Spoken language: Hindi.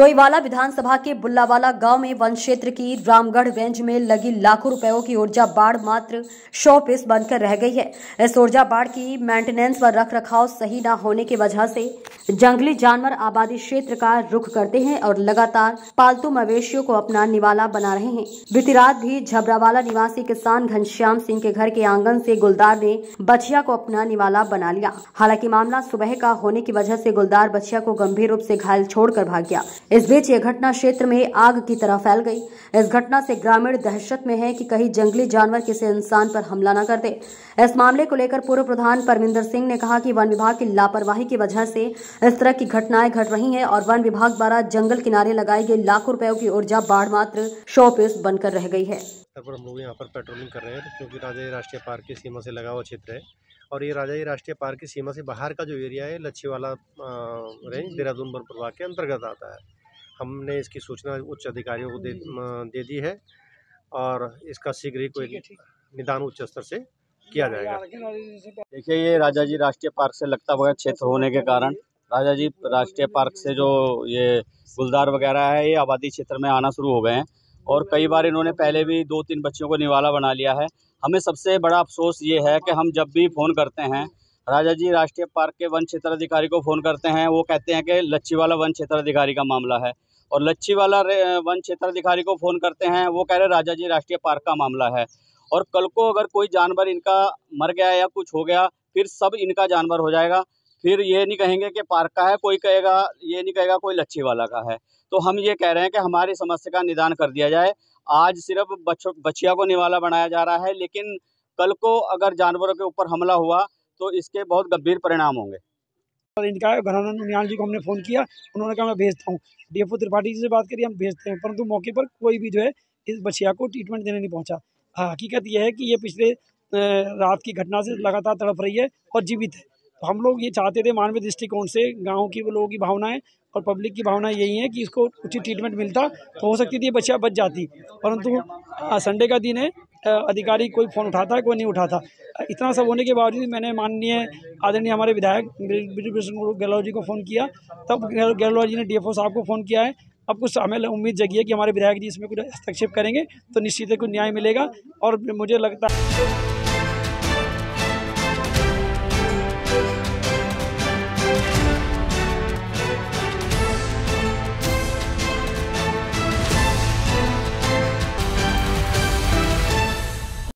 डोईवाला विधानसभा के बुल्लावाला गाँव में वन क्षेत्र की रामगढ़ रेंज में लगी लाखों रुपयों की ऊर्जा बाढ़ मात्र शो पीस बनकर रह गई है। इस ऊर्जा बाढ़ की मेंटेनेंस व रख रखाव सही न होने की वजह से जंगली जानवर आबादी क्षेत्र का रुख करते हैं और लगातार पालतू मवेशियों को अपना निवाला बना रहे हैं। बीती रात भी झबरावाला निवासी किसान घनश्याम सिंह के घर के आँगन से गुलदार ने बछिया को अपना निवाला बना लिया। हालाँकि मामला सुबह का होने की वजह से गुलदार बछिया को गंभीर रूप से घायल छोड़कर भाग गया। इस बीच यह घटना क्षेत्र में आग की तरह फैल गई। इस घटना से ग्रामीण दहशत में है कि कहीं जंगली जानवर किसी इंसान पर हमला न कर दे। इस मामले को लेकर पूर्व प्रधान परमिंदर सिंह ने कहा कि वन विभाग की लापरवाही की वजह से इस तरह की घटनाएँ घट रही हैं और वन विभाग द्वारा जंगल किनारे लगाई गई लाखों रुपयों की ऊर्जा बाढ़ मात्र शो पीस बनकर रह गई है। हम लोग यहाँ पर पेट्रोलिंग कर रहे हैं, क्योंकि राजाई राष्ट्रीय पार्क की सीमा से लगा हुआ क्षेत्र है। और ये राजाई राष्ट्रीय पार्क की सीमा से बाहर का जो एरिया है लच्छी वाला रेंज देहरादून वन प्रभाग के अंतर्गत आता है। हमने इसकी सूचना उच्च अधिकारियों को दे, दे दी है और इसका शीघ्र ही कोई निदान उच्च स्तर से किया जाएगा। देखिए ये राजा जी राष्ट्रीय पार्क से लगता हुआ क्षेत्र होने के कारण राजा जी राष्ट्रीय पार्क से जो ये गुलदार वगैरह है ये आबादी क्षेत्र में आना शुरू हो गए हैं और कई बार इन्होंने पहले भी दो तीन बच्चियों को निवाला बना लिया है। हमें सबसे बड़ा अफसोस ये है कि हम जब भी फ़ोन करते हैं राजा जी राष्ट्रीय पार्क के वन क्षेत्र अधिकारी को फ़ोन करते हैं वो कहते हैं कि लच्छी वाला वन क्षेत्र अधिकारी का मामला है। और लच्छी वाला वन क्षेत्र अधिकारी को फ़ोन करते हैं, वो कह रहे हैं, राजा जी, राष्ट्रीय पार्क का मामला है। और कल को अगर कोई जानवर इनका मर गया या कुछ हो गया, फिर सब इनका जानवर हो जाएगा। फिर ये नहीं कहेंगे कि पार्क का है, कोई कहेगा, ये नहीं कहेगा, कोई लच्छी वाला का है। तो हम ये कह रहे हैं कि हमारी समस्या का निदान कर दिया जाए। आज सिर्फ़ बच्चों, बच्चिया को निवाला बनाया जा रहा है, लेकिन कल को अगर जानवरों के ऊपर हमला हुआ तो इसके बहुत गंभीर परिणाम होंगे। इनका घनानंद उनियाल जी को हमने फ़ोन किया, उन्होंने कहा, मैं भेजता हूँ। डी त्रिपाठी जी से बात करी, हम भेजते हैं, परंतु मौके पर कोई भी जो है इस बछिया को ट्रीटमेंट देने नहीं पहुँचा। हाँ हकीकत यह है कि ये पिछले रात की घटना से लगातार तड़प रही है और जीवित है। तो हम लोग ये चाहते थे मानवीय दृष्टिकोण से, गाँव की लोगों की भावनाएँ और पब्लिक की भावना यही है कि इसको उचित ट्रीटमेंट मिलता तो हो सकती थी ये बच्चिया बच जाती। परंतु संडे का दिन है अधिकारी कोई फ़ोन उठाता है, कोई नहीं उठाता। इतना सब होने के बावजूद मैंने माननीय आदरणीय हमारे विधायक बिजू कृष्ण गहलोत जी को फ़ोन किया। तब गहलोत जी ने डीएफओ साहब को फ़ोन किया है। अब कुछ हमें उम्मीद जगी है कि हमारे विधायक जी इसमें कुछ हस्तक्षेप करेंगे तो निश्चित ही कुछ न्याय मिलेगा और मुझे लगता है